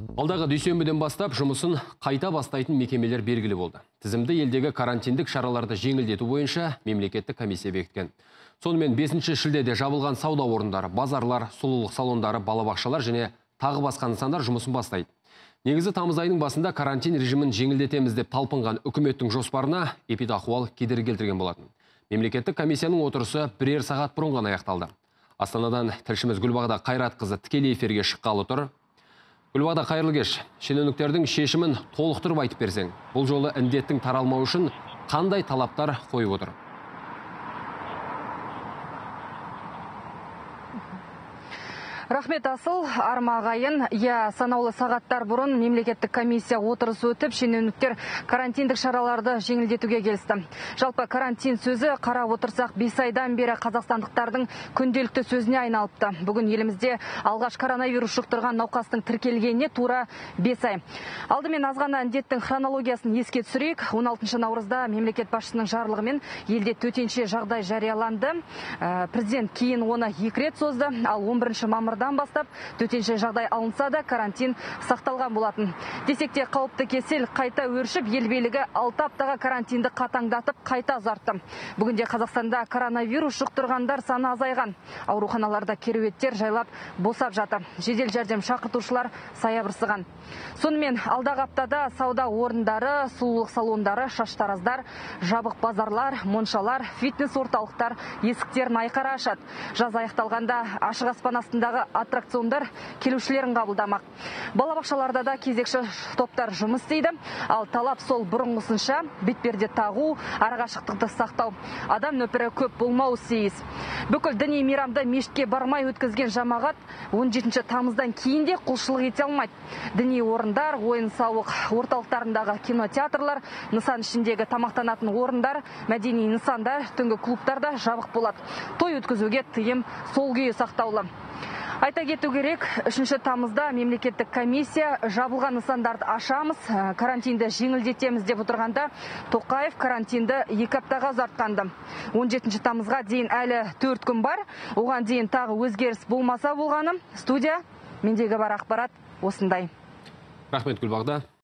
Алдағы дүйсенбіден бастап жұмысын қайта бастайтын мекемелер белгілі болды. Тізімді елдегі карантиндік шараларды жеңілдету бойынша мемлекеттік комиссия бекіткен. Сонымен 5 шілдеде жабылған сауда орындары, базарлар, сұлулық салондары, балабақшалар және тағы басқа нысандар жұмысын бастайды. Негізі тамыз айының басында карантин режимін жеңілдетеміз деп талпынған үкіметтің жоспарына эпидахуал кедергі келтірген болатын. Мемлекеттік комиссияның отырысы бірер сағат бұрын ғана аяқталды. Астанадан тілшіміз Гүлбағда Қайратқызы тікелей эфирге шыққалы тұр. Гүлбағда қайырлы кеш. Шенеуніктердің шешімін толықтырып айтып берсең, бұл жолы індеттің таралмауы үшін қандай талаптар қойып отыр? Рахмет асыл, армағайын, я санаулы сағаттар бұрын мемлекеттік комиссия отырысы өтіп, шенеуніктер карантиндік шараларды жеңілдетуге келісті. Жалпы карантин сөзі қарап отырсақ, бес айдан бері қазақстандықтардың күнделікті сөзіне айналыпты. Бүгін елімізде алғаш коронавирус жұқтырған науқастың тіркелгеніне тура бес ай. Алдымен азғана індеттің хронологиясын еске түсірейік. 16 наурызда мемлекет басшысының жарлығымен елде төтенше жағдай жарияланды. Ә, президент кейін оны екі рет созды, ал 11 мамырда мамырдан бастап төтенше жағдай алынса да карантин сақталған болатын. Десек те қауіпті кесел қайта өршіп ел билігі алты аптаға карантинді қатаңдатып қайта ұзартты. Бүгінде қазақстанда коронавирус жұқтырғандар саны азайған. Ауруханаларда кереуеттер жайлап босап жатыр. Жедел жәрдем шақыртушылар саябырсыған сонымен алдағы аптада сауда орындары сұлулық салондары шаштараздар жабық базарлар моншалар фитнес орталықтар есіктерін айқара ашады. Жаз аяқталғанда ашық аспан астындағы аттракциондар келушілерін қабылдамақ. Балабақшаларда да кезекші топтар жұмыс істейді. Ал талап сол бұрынғысынша бетперде тағу арақашықтықты сақтау. Адам нөпірі көп болмауы тиіс бүкіл діни мейрамды мешітке бармай өткізген жамағат 17 тамыздан кейін де құлшылық ете алмайды. Діни орындар ойын сауық орталықтарындағы кинотеатрлар нысан ішіндегі тамақтанатын орындар мәдени нысандар түнгі клубтарда жабық болады. Той өткізуге тыйым сол күйі сақтаулы. Айта кету керек, 3 тамызда мемлекеттік комиссия жабылған нысандарды ашамыз, ә, карантинді жеңілдетеміз деп отырғанда Тоқаев карантинді екі аптаға ұзартқанды. 17 тамызға дейін әлі 4 күн бар. Оған дейін тағы өзгеріс болмаса болғаны студия мендегі бар ақпарат осындай. Рахмет Гүлбағда.